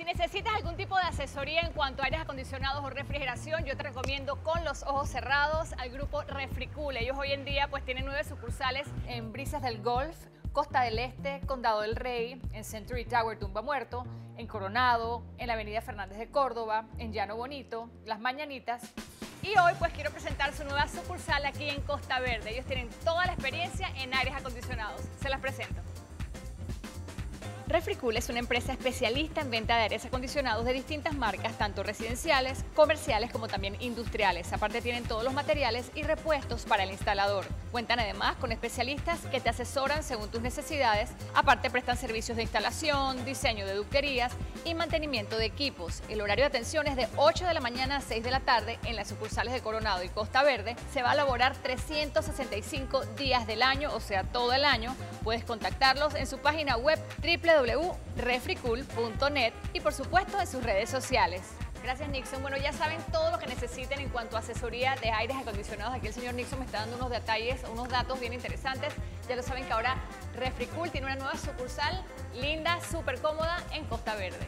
Si necesitas algún tipo de asesoría en cuanto a aires acondicionados o refrigeración, yo te recomiendo con los ojos cerrados al grupo Refricool. Ellos hoy en día pues tienen nueve sucursales en Brisas del Golf, Costa del Este, Condado del Rey, en Century Tower, Tumba Muerto, en Coronado, en la Avenida Fernández de Córdoba, en Llano Bonito, Las Mañanitas. Y hoy pues quiero presentar su nueva sucursal aquí en Costa Verde. Ellos tienen toda la experiencia en aires acondicionados. Se las presento. Refricool es una empresa especialista en venta de aires acondicionados de distintas marcas, tanto residenciales, comerciales como también industriales. Aparte tienen todos los materiales y repuestos para el instalador. Cuentan además con especialistas que te asesoran según tus necesidades. Aparte prestan servicios de instalación, diseño de ducterías y mantenimiento de equipos. El horario de atención es de 8 de la mañana a 6 de la tarde en las sucursales de Coronado y Costa Verde. Se va a elaborar 365 días del año, o sea, todo el año. Puedes contactarlos en su página web www.refricool.net y por supuesto en sus redes sociales. Gracias Nixon. Bueno, ya saben todo lo que necesiten en cuanto a asesoría de aires acondicionados. Aquí el señor Nixon me está dando unos detalles, unos datos bien interesantes. Ya lo saben que ahora Refricool tiene una nueva sucursal linda, súper cómoda en Costa Verde.